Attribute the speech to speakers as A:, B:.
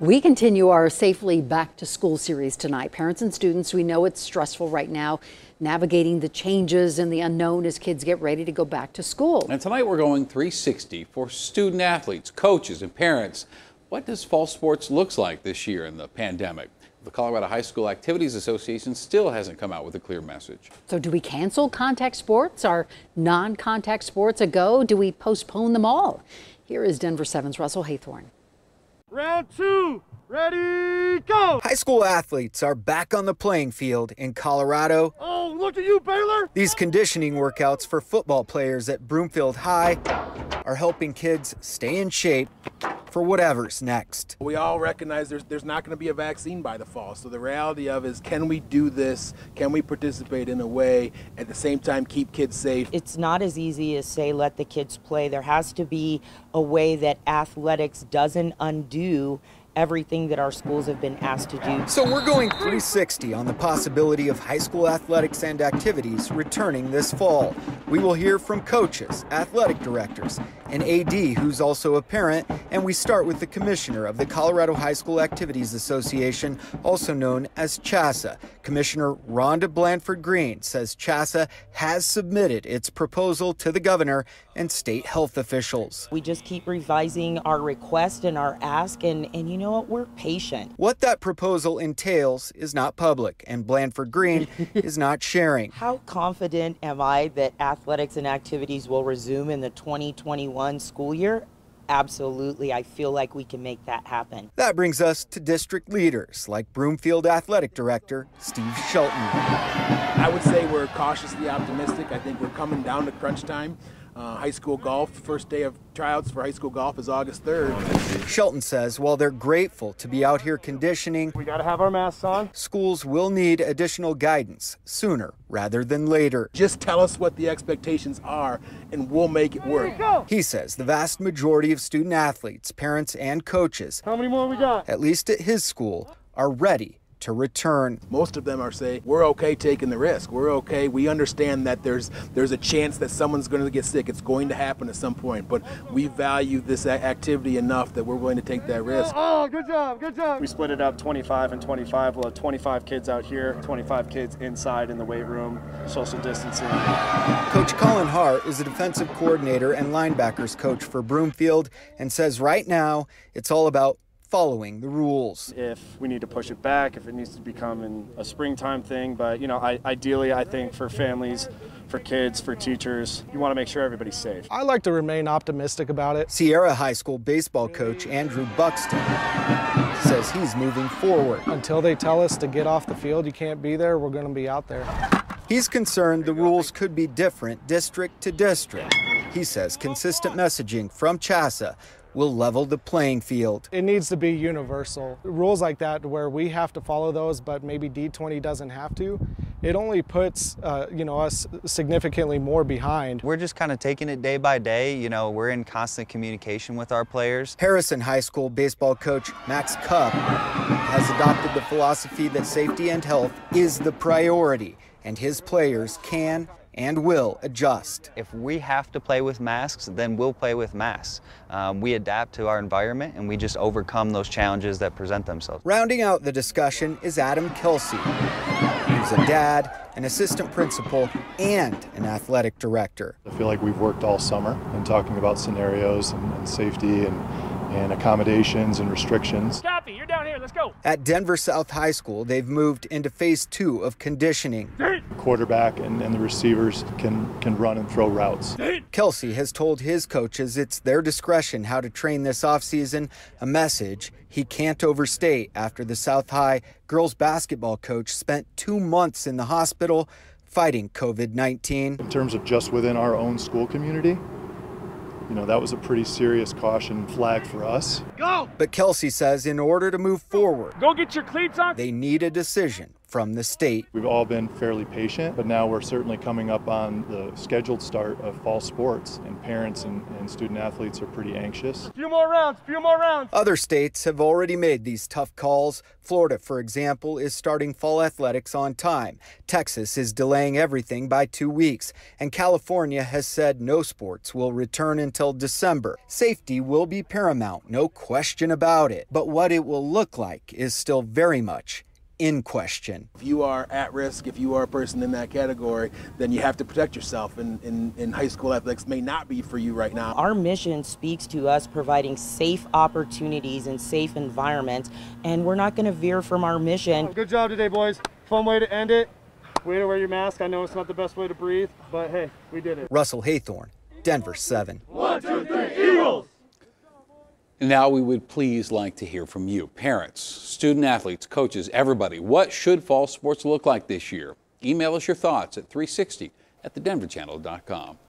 A: We continue our Safely Back to School series tonight. Parents and students, we know it's stressful right now, navigating the changes and the unknown as kids get ready to go back to school.
B: And tonight we're going 360 for student athletes, coaches, and parents. What does fall sports looks like this year in the pandemic? The Colorado High School Activities Association still hasn't come out with a clear message.
A: So do we cancel contact sports? Are non-contact sports a go? Do we postpone them all? Here is Denver 7's Russell Haythorn.
C: Round two, ready, go!
D: High school athletes are back on the playing field in Colorado.
C: Oh, look at you, Baylor!
D: These conditioning workouts for football players at Broomfield High are helping kids stay in shape for whatever's next.
E: We all recognize there's there's not going to be a vaccine by the fall. So the reality of is can we do this? Can we participate in a way at the same time keep kids safe?
F: It's not as easy as say let the kids play. There has to be a way that athletics doesn't undo everything that our schools have been asked to do.
D: So we're going 360 on the possibility of high school athletics and activities returning this fall. We will hear from coaches, athletic directors, an AD who's also a parent, and we start with the commissioner of the Colorado High School Activities Association, also known as CHSAA. Commissioner Rhonda Blanford Green says CHSAA has submitted its proposal to the governor and state health officials.
F: We just keep revising our request and our ask, and, and you know what? We're patient.
D: What that proposal entails is not public, and Blanford Green is not sharing.
F: How confident am I that athletics and activities will resume in the 2021 school year? Absolutely. I feel like we can make that happen.
D: That brings us to district leaders like Broomfield Athletic Director Steve Shelton.
E: I would say we're cautiously optimistic. I think we're coming down to crunch time. Uh, high school golf, first day of tryouts for high school golf is August 3rd.
D: Shelton says while they're grateful to be out here conditioning,
C: we got to have our masks on.
D: Schools will need additional guidance sooner rather than later.
E: Just tell us what the expectations are and we'll make it work.
D: He says the vast majority of student athletes, parents, and coaches,
C: how many more we got?
D: At least at his school, are ready to return.
E: Most of them are saying, we're okay taking the risk. We're okay. We understand that there's there's a chance that someone's going to get sick. It's going to happen at some point, but we value this activity enough that we're going to take that risk.
C: Oh, oh, good job, good job.
G: We split it up 25 and 25. We'll have 25 kids out here, 25 kids inside in the weight room, social distancing.
D: Coach Colin Hart is a defensive coordinator and linebackers coach for Broomfield and says right now it's all about following the rules.
G: If we need to push it back, if it needs to become a springtime thing, but you know, I, ideally, I think for families, for kids, for teachers, you want to make sure everybody's safe.
C: I like to remain optimistic about it.
D: Sierra High School baseball coach Andrew Buxton says he's moving forward.
C: Until they tell us to get off the field, you can't be there, we're going to be out there.
D: He's concerned the rules could be different district to district. He says consistent messaging from CHSAA will level the playing field.
C: It needs to be universal. Rules like that where we have to follow those, but maybe D20 doesn't have to, it only puts uh, you know us significantly more behind.
H: We're just kind of taking it day by day. You know, we're in constant communication with our players.
D: Harrison High School baseball coach Max Cup has adopted the philosophy that safety and health is the priority, and his players can and will adjust.
H: If we have to play with masks, then we'll play with masks. Um, we adapt to our environment and we just overcome those challenges that present themselves.
D: Rounding out the discussion is Adam Kelsey, He's a dad, an assistant principal, and an athletic director.
I: I feel like we've worked all summer in talking about scenarios and, and safety and and accommodations and restrictions.
C: Copy, you're down here, let's go.
D: At Denver South High School, they've moved into phase two of conditioning.
I: Quarterback and, and the receivers can, can run and throw routes.
D: Kelsey has told his coaches it's their discretion how to train this offseason, a message he can't overstate after the South High girls basketball coach spent two months in the hospital fighting COVID 19.
I: In terms of just within our own school community, you know, that was a pretty serious caution flag for us.
C: Go!
D: But Kelsey says in order to move forward,
C: go get your cleats on.
D: They need a decision from the state.
I: We've all been fairly patient, but now we're certainly coming up on the scheduled start of fall sports, and parents and, and student athletes are pretty anxious.
G: A few more rounds, a few more rounds.
D: Other states have already made these tough calls. Florida, for example, is starting fall athletics on time. Texas is delaying everything by two weeks. And California has said no sports will return until December. Safety will be paramount, no question about it. But what it will look like is still very much in question.
E: If you are at risk, if you are a person in that category, then you have to protect yourself. And, and, and high school athletics may not be for you right now.
F: Our mission speaks to us providing safe opportunities and safe environments, and we're not going to veer from our mission.
G: Good job today, boys. Fun way to end it. Way to wear your mask. I know it's not the best way to breathe, but hey, we did it.
D: Russell Haythorn, Denver 7.
G: One, two, three, Eagles!
B: Now we would please like to hear from you, parents, student athletes, coaches, everybody. What should fall sports look like this year? Email us your thoughts at 360 at thedenverchannel.com.